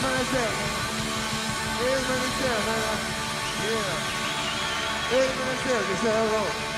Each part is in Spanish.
amanecer. Eight minutes nada. Yeah. El amanecer.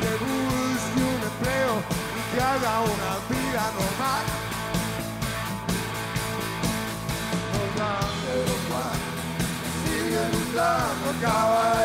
de bus y un empleo y que haga una vida normal. Nos dan de los siguen usando caballos.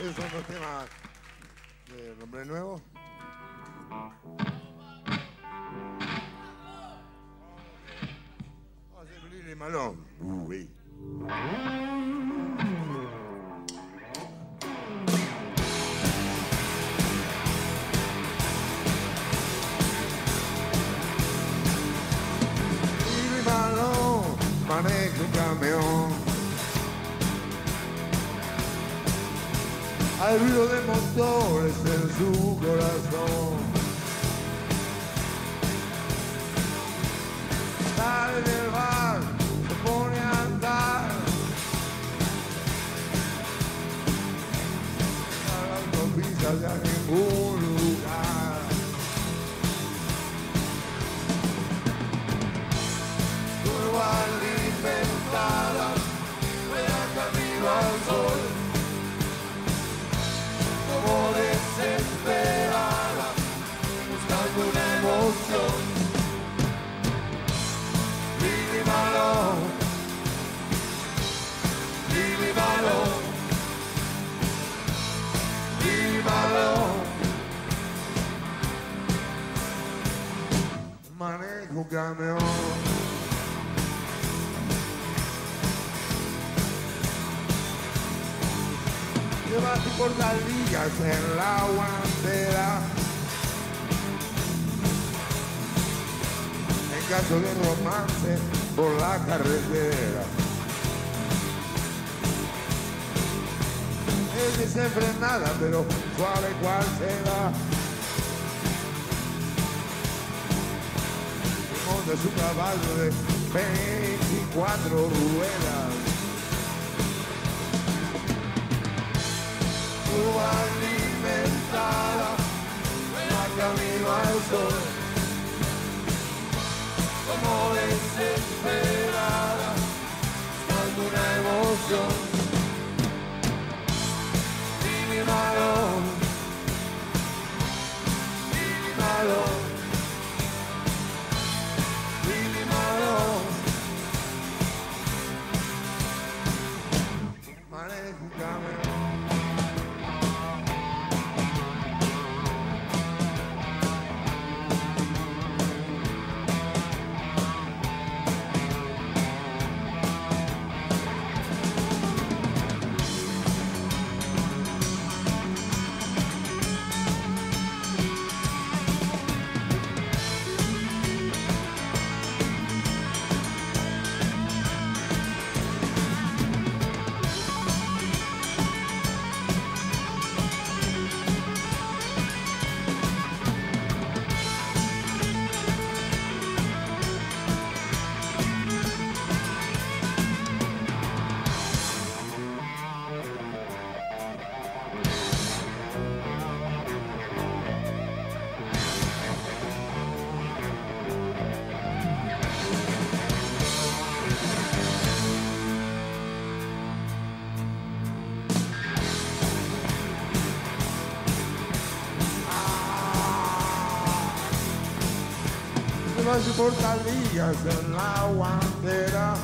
Esos son los temas de Nombre Nuevo. Vamos a hacer Lili Malón. Un camión. lleva portadillas en la guantera. En caso de romance por la carretera. Es desenfrenada, pero suave cual será. Monta su caballo de 24 ruedas. tu alimentada, va camino al sol, como desesperada, buscando una emoción. Sus portadillas en la guantera.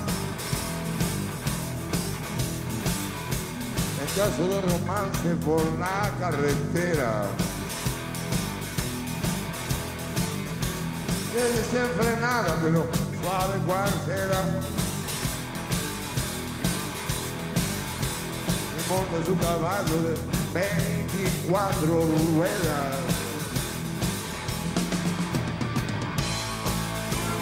En caso de romance por la carretera. Es desenfrenada, pero suave cual será. Y monta su caballo de 24 ruedas.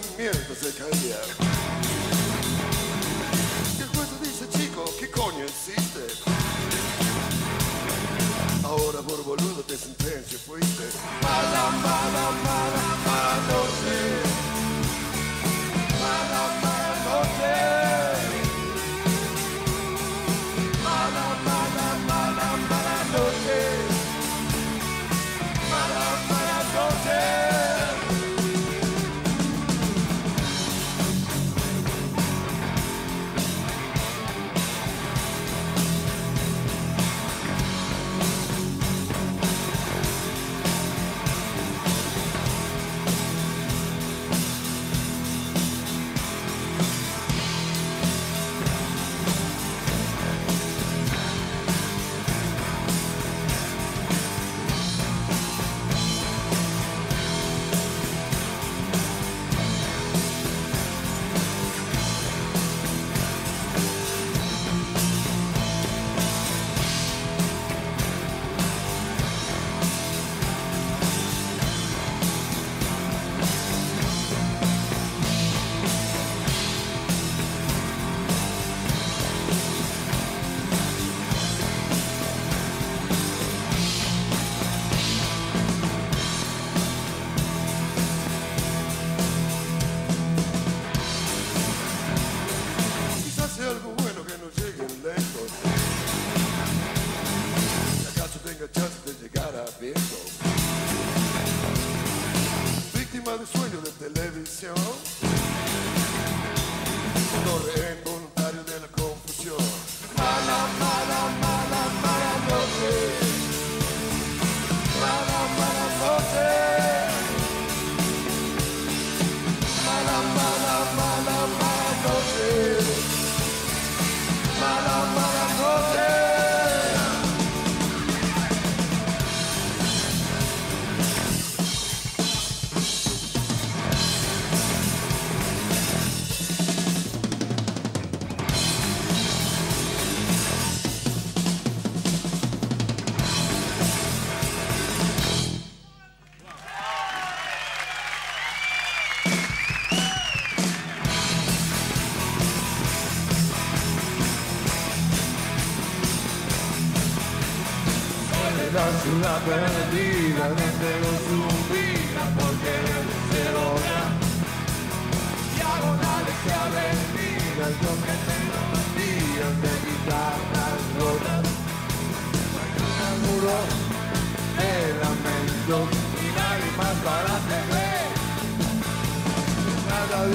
comienza se cambiar. Y el juez dice, chico, ¿qué coño hiciste? Ahora por boludo te sentencia fuiste. Mala, mala, mala, mala noche.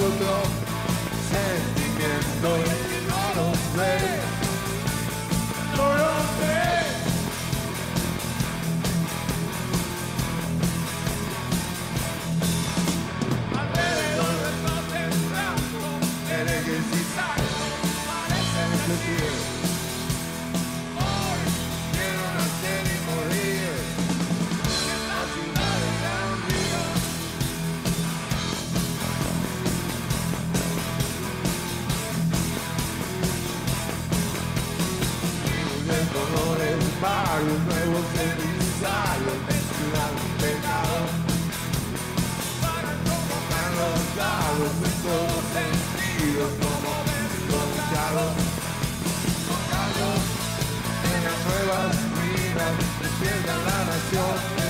the block, sending in noise, auto play. de la nación.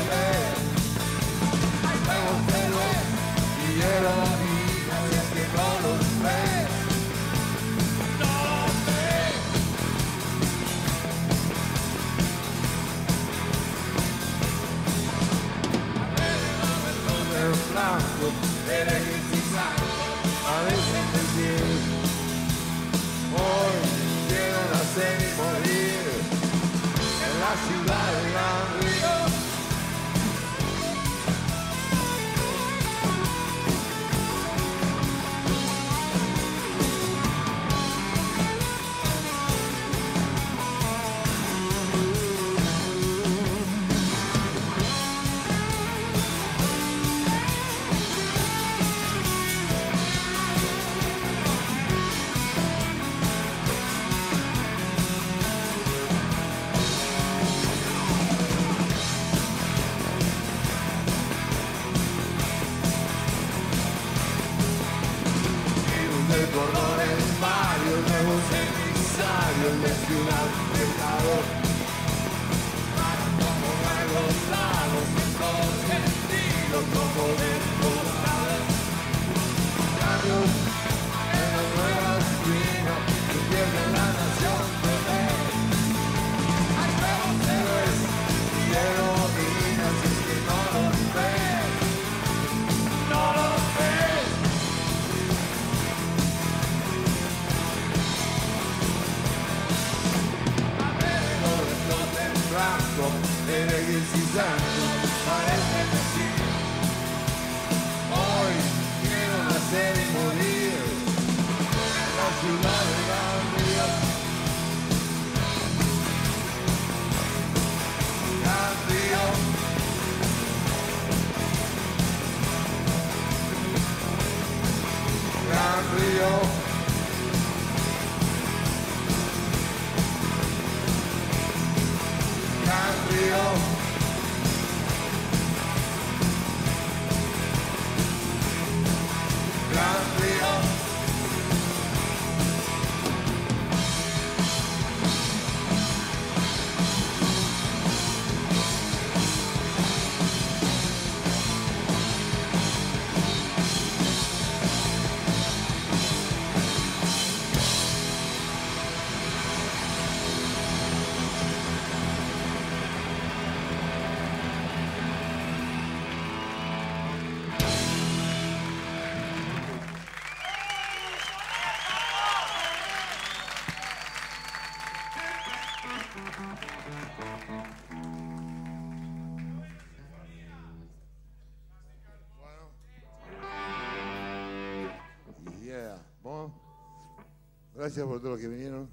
Gracias por todos los que vinieron.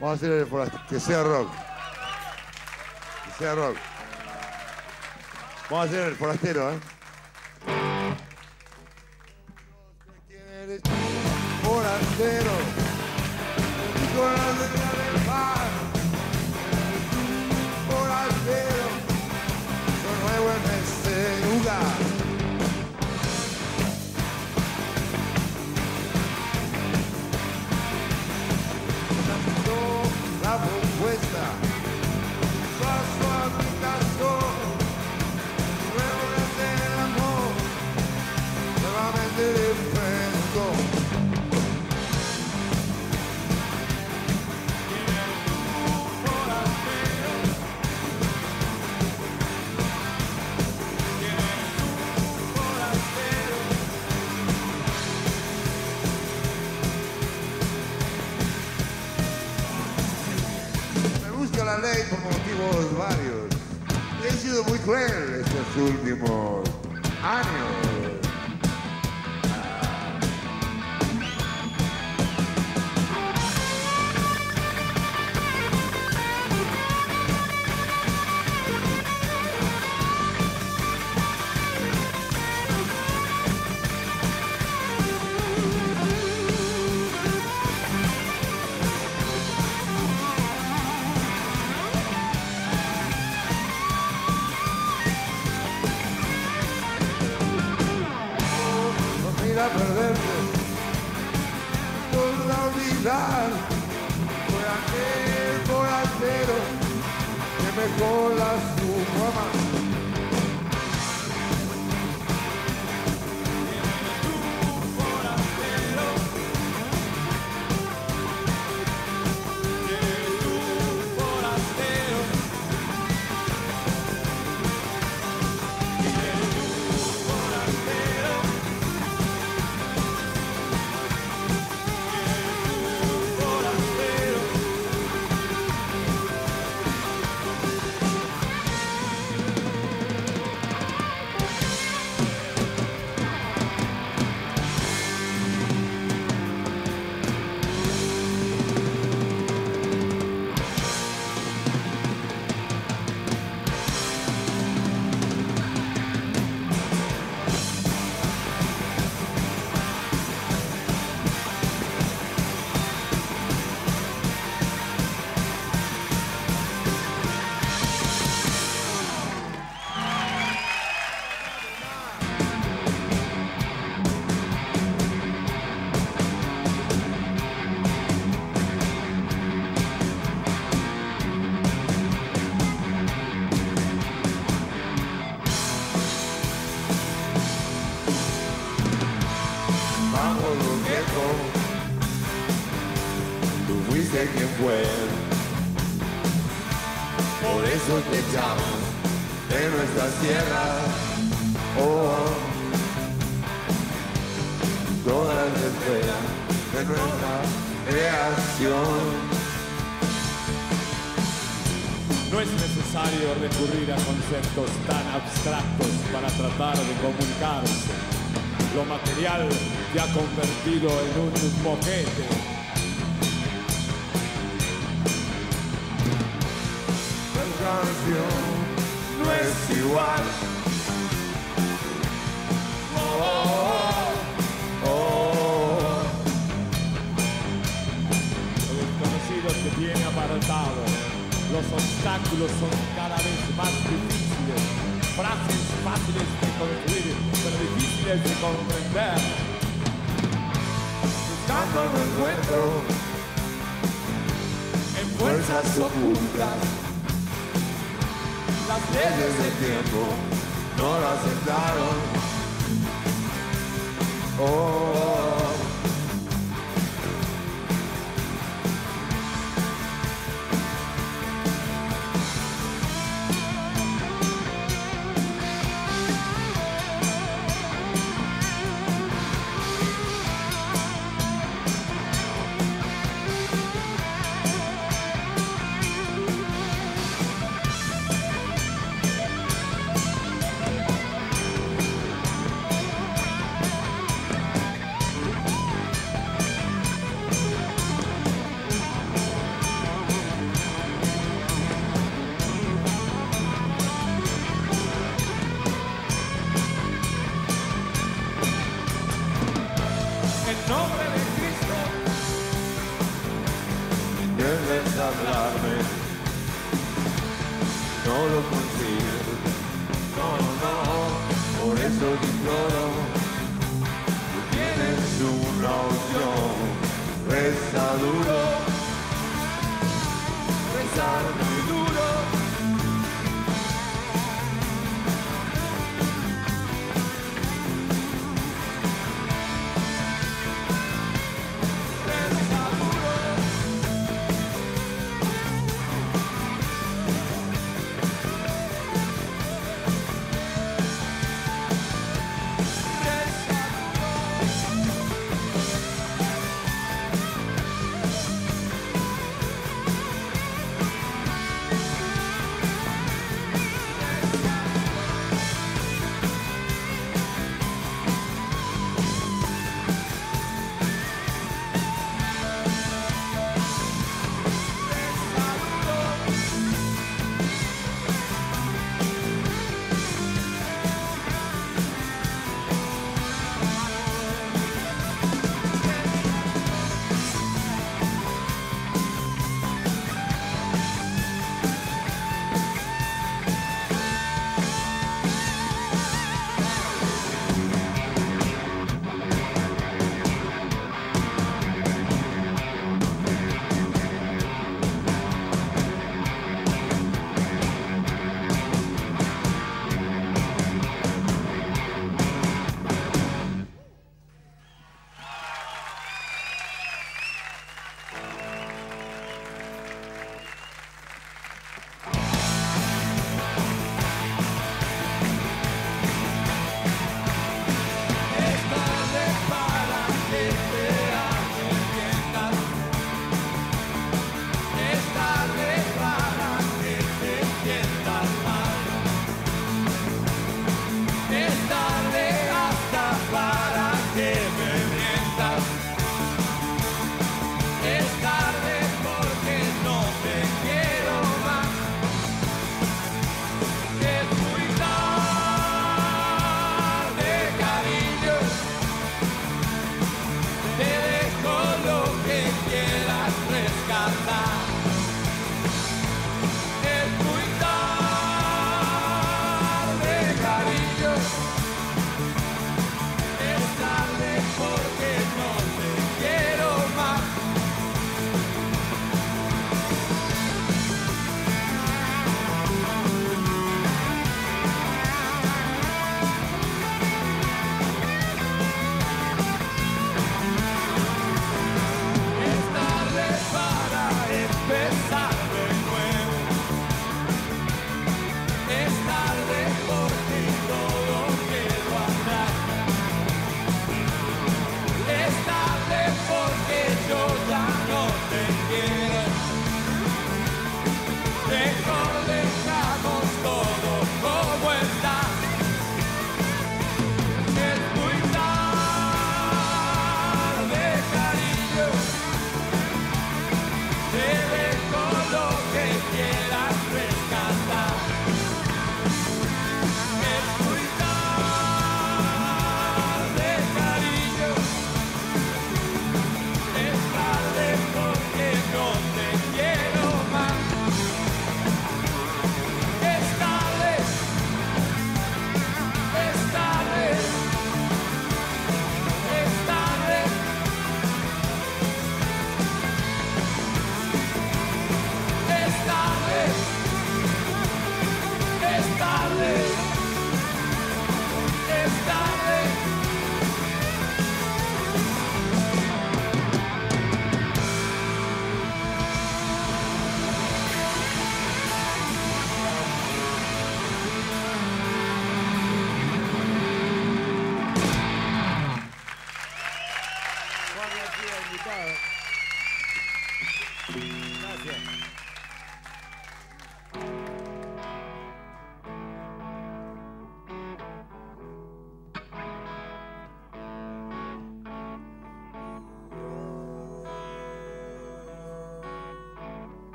Vamos a hacer el forastero. Que sea rock. Que sea rock. Vamos a hacer el forastero, ¿eh? Forastero. motivos varios. He sido muy cruel estos últimos años. for life. Por eso te llamo de nuestras tierras. Oh, todas las esferas de nuestra creación. No es necesario recurrir a conceptos tan abstractos para tratar de comunicarse. Lo material te ha convertido en un moquete. No es igual. Oh, oh, oh. Lo desconocido se tiene apartado. Los obstáculos son cada vez más difíciles. Frases fáciles de construir, pero difíciles de comprender. Buscando me encuentro en fuerzas ocultas. Las leyes del tiempo no lo aceptaron. Oh,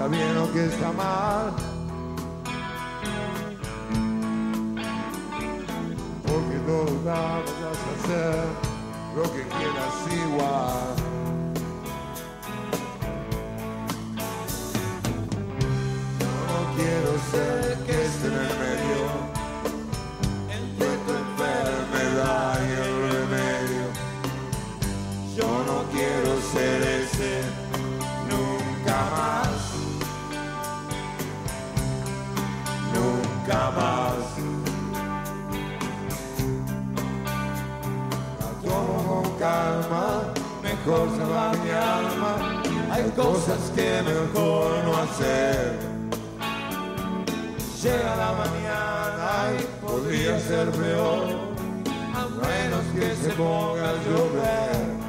está bien o que está mal. Porque todos vamos a hacer lo que quieras igual. No quiero ser mejor salvar mi alma. Hay cosas que mejor no hacer. Llega la mañana y podría ser peor, a menos que se ponga a llover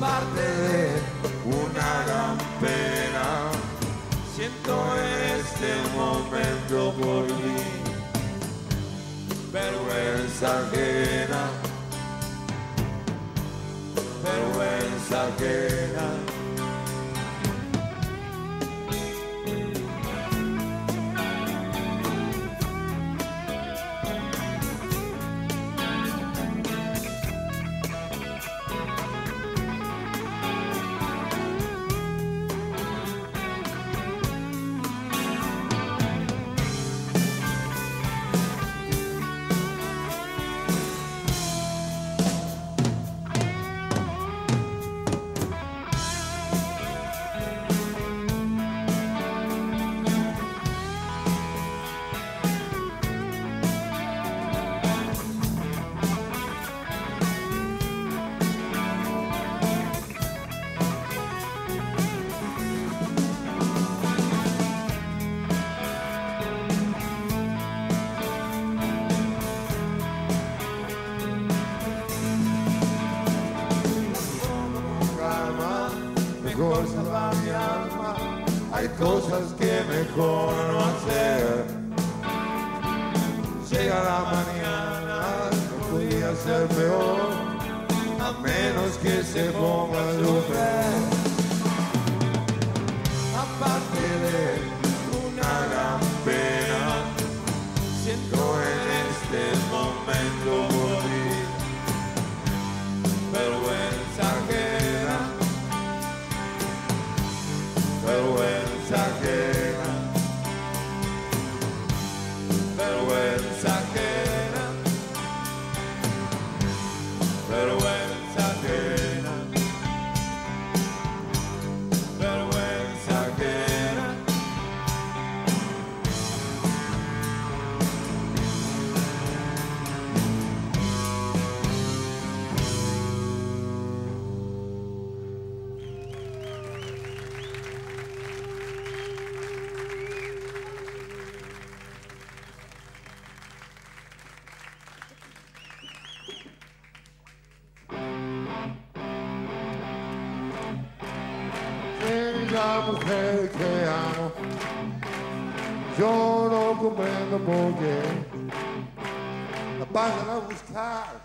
aparte de una gran pena, siento en este momento por mí vergüenza ajena, vergüenza ajena. Por qué la pasan a buscar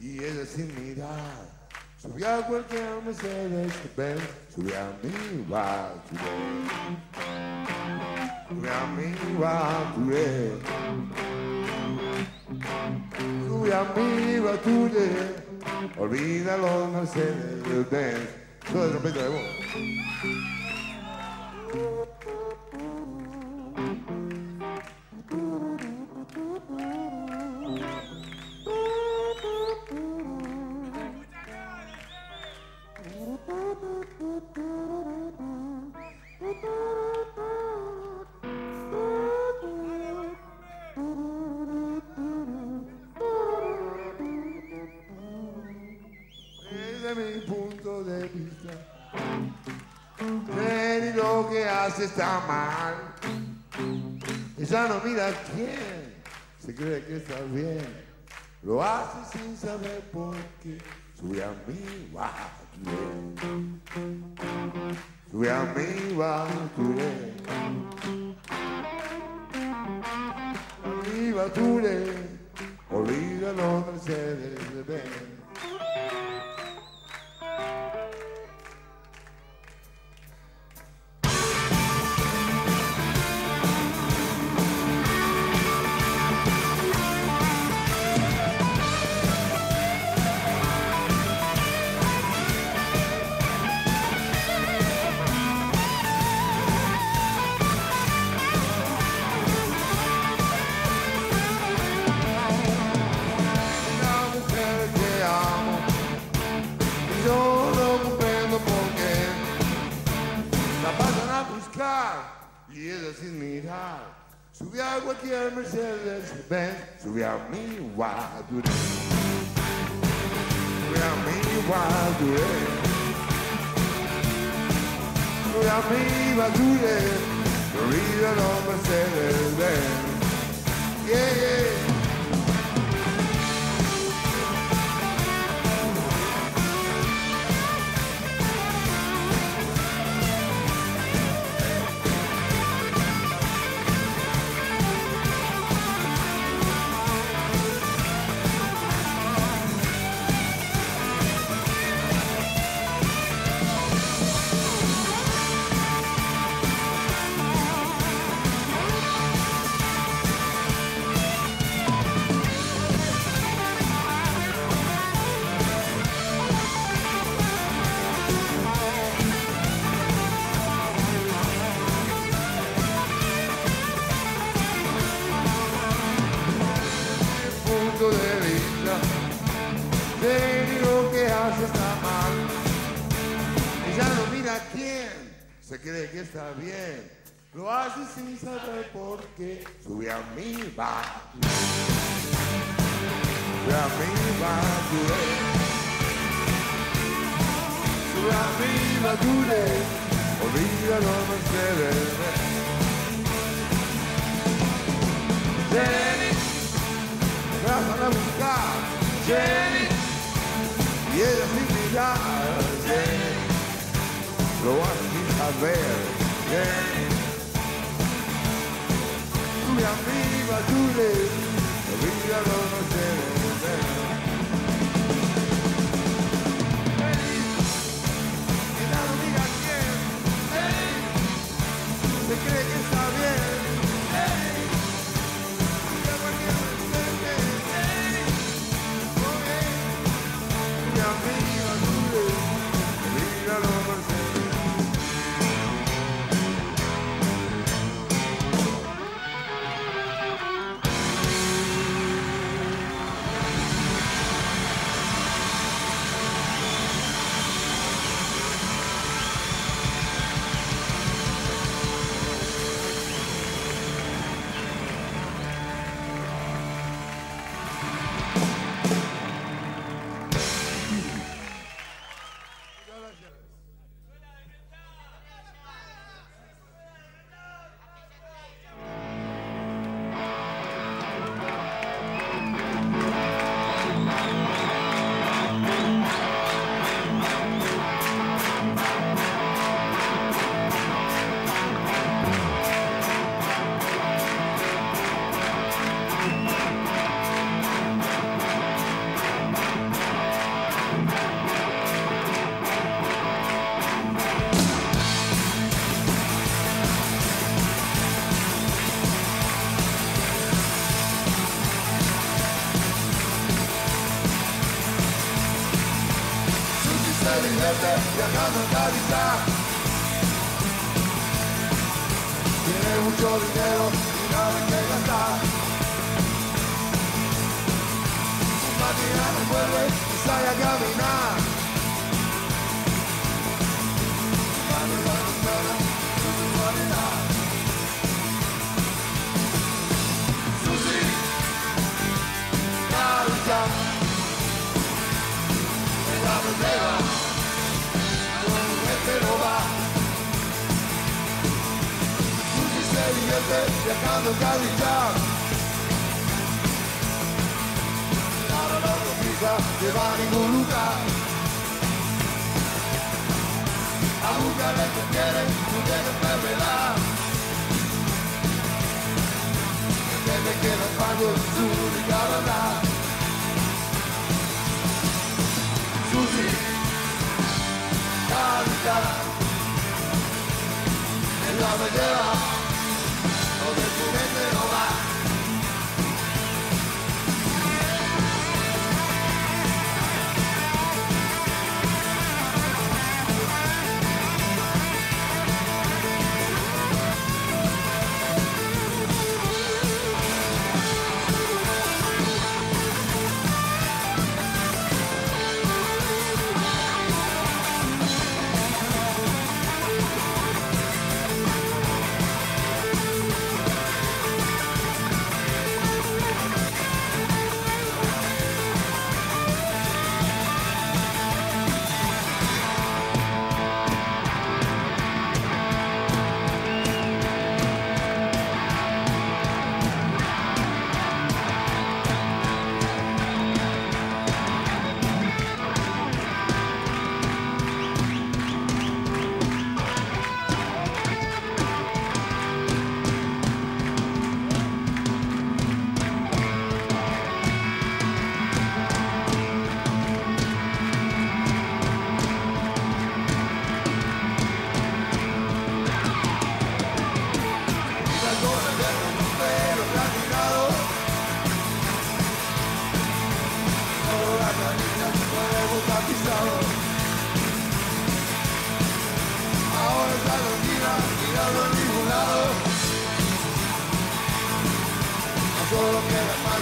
y ella sin mirar. Subí a cualquier Mercedes Benz, subí a mi Bature. Subí a mi Bature. Subí a mi Bature. Olvida los Mercedes Benz. Todo el trompeta de voz. Está mal. Ella no mira quién, se cree que está bien. Lo hace sin saber por qué. Sube a mi bature. Sube a mi bature. A mi bature. Olvida los Mercedes Guadure sube a mi Guadure sube a mi Guadure Olvida los Mercedes Benz yeah, yeah. A mi va. Sube a mi va, Sube a mi va, Olvida los Mercedes. Jenny me van a buscar, Jenny, y ella sin mirar, Jenny, lo hace sin saber, Jenny. Sube a mi basure, olvídalo, no sé, dinero y no hay que gastar. Su máquina y sale a caminar. Con este no va. Susi se divierte veces viajando en Cadillac. Ahora la autopista te va a ningún lugar. A buscar el que quieren, no tiene enfermedad. Que me queda pago en su única verdad. Susi, Cadillac. Ella me